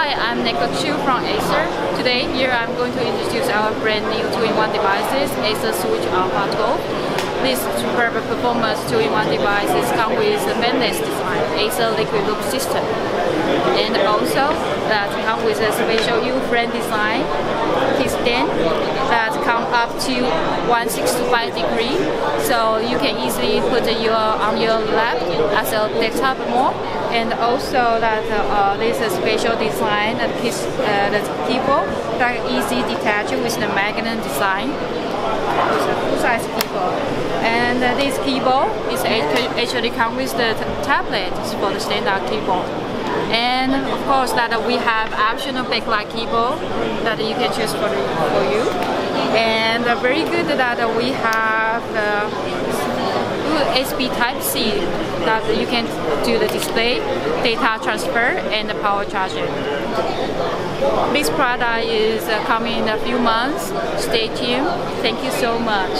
Hi, I'm Nico Chu from Acer. Today, here I'm going to introduce our brand new 2-in-1 devices, Acer Switch Alpha 12. These superb performance 2-in-1 devices come with a fanless design, Acer liquid loop system. And also, that come with a special U-frame design, kickstand to 165 degree, so you can easily put your on your lap as a desktop mode and also that uh, there's special design that keeps uh, the keyboard that easy detach with the magnet design. It's a full-size keyboard. And uh, this keyboard is actually come with the tablet for the standard keyboard. And of course that we have optional backlight keyboard that you can choose for, for you. Uh, very good that we have USB Type-C that you can do the display, data transfer, and the power charging. This product is uh, coming in a few months. Stay tuned. Thank you so much.